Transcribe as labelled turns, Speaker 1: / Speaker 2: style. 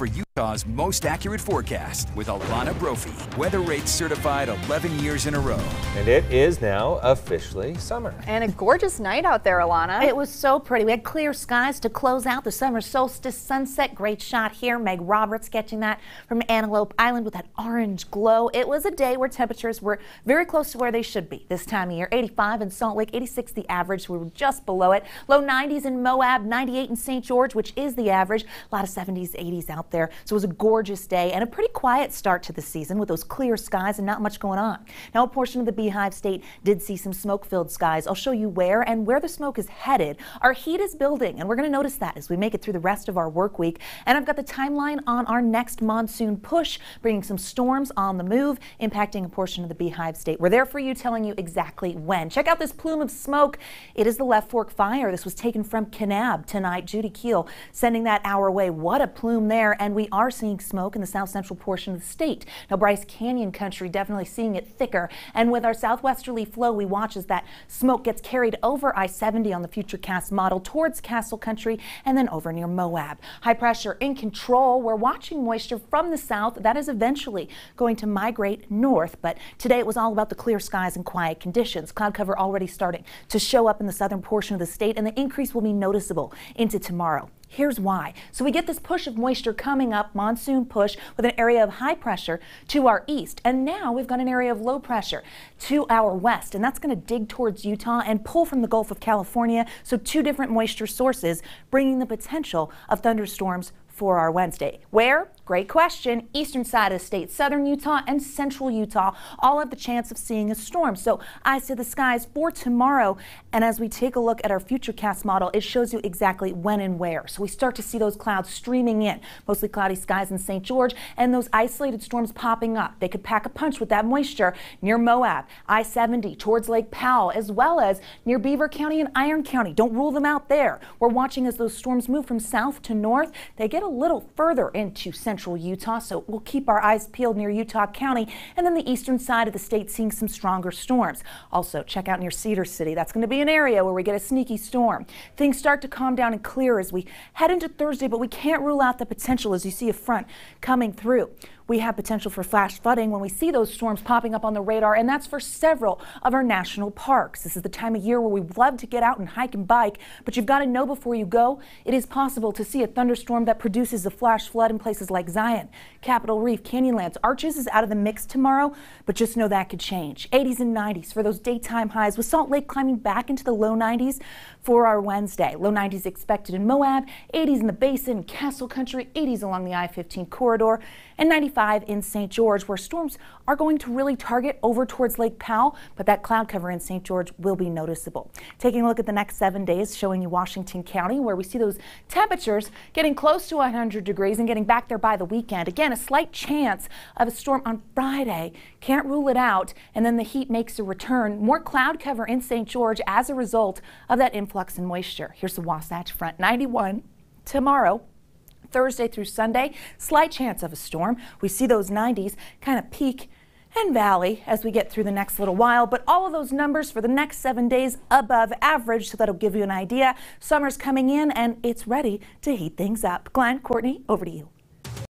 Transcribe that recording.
Speaker 1: for Utah's most accurate forecast with Alana Brophy. Weather rates certified 11 years in a row.
Speaker 2: And it is now officially summer.
Speaker 3: And a gorgeous night out there, Alana.
Speaker 4: It was so pretty. We had clear skies to close out the summer solstice sunset. Great shot here. Meg Roberts catching that from Antelope Island with that orange glow. It was a day where temperatures were very close to where they should be this time of year. 85 in Salt Lake, 86 the average. We were just below it. Low 90s in Moab, 98 in St. George, which is the average. A lot of 70s, 80s out there. So it was a gorgeous day and a pretty quiet start to the season with those clear skies and not much going on. Now, a portion of the Beehive State did see some smoke filled skies. I'll show you where and where the smoke is headed. Our heat is building, and we're going to notice that as we make it through the rest of our work week. And I've got the timeline on our next monsoon push, bringing some storms on the move, impacting a portion of the Beehive State. We're there for you, telling you exactly when. Check out this plume of smoke. It is the Left Fork fire. This was taken from Kanab tonight. Judy Keel sending that our way. What a plume there. And we are seeing smoke in the south central portion of the state. Now, Bryce Canyon country definitely seeing it thicker. And with our southwesterly flow, we watch as that smoke gets carried over I-70 on the Futurecast model towards Castle Country and then over near Moab. High pressure in control. We're watching moisture from the south. That is eventually going to migrate north. But today it was all about the clear skies and quiet conditions. Cloud cover already starting to show up in the southern portion of the state and the increase will be noticeable into tomorrow. Here's why. So we get this push of moisture coming up, monsoon push, with an area of high pressure to our east. And now we've got an area of low pressure to our west. And that's going to dig towards Utah and pull from the Gulf of California. So two different moisture sources, bringing the potential of thunderstorms for our Wednesday. Where? Great question. Eastern side of the state, southern Utah and central Utah all have the chance of seeing a storm. So eyes to the skies for tomorrow. And as we take a look at our Futurecast model, it shows you exactly when and where. So we start to see those clouds streaming in, mostly cloudy skies in St. George and those isolated storms popping up. They could pack a punch with that moisture near Moab, I-70 towards Lake Powell, as well as near Beaver County and Iron County. Don't rule them out there. We're watching as those storms move from south to north. They get a little further into central Utah, so we'll keep our eyes peeled near Utah County and then the eastern side of the state seeing some stronger storms. Also, check out near Cedar City. That's going to be an area where we get a sneaky storm. Things start to calm down and clear as we head into Thursday, but we can't rule out the potential as you see a front coming through we have potential for flash flooding when we see those storms popping up on the radar, and that's for several of our national parks. This is the time of year where we love to get out and hike and bike, but you've got to know before you go, it is possible to see a thunderstorm that produces a flash flood in places like Zion, Capitol Reef, Canyonlands. Arches is out of the mix tomorrow, but just know that could change. 80s and 90s for those daytime highs, with Salt Lake climbing back into the low 90s for our Wednesday. Low 90s expected in Moab, 80s in the Basin, Castle Country, 80s along the I-15 corridor, and 95 in St. George, where storms are going to really target over towards Lake Powell, but that cloud cover in St. George will be noticeable. Taking a look at the next seven days, showing you Washington County, where we see those temperatures getting close to 100 degrees and getting back there by the weekend. Again, a slight chance of a storm on Friday. Can't rule it out. And then the heat makes a return. More cloud cover in St. George as a result of that influx in moisture. Here's the Wasatch Front 91 tomorrow. Thursday through Sunday, slight chance of a storm. We see those 90s kind of peak and valley as we get through the next little while, but all of those numbers for the next seven days above average, so that'll give you an idea. Summer's coming in and it's ready to heat things up. Glenn, Courtney, over to you.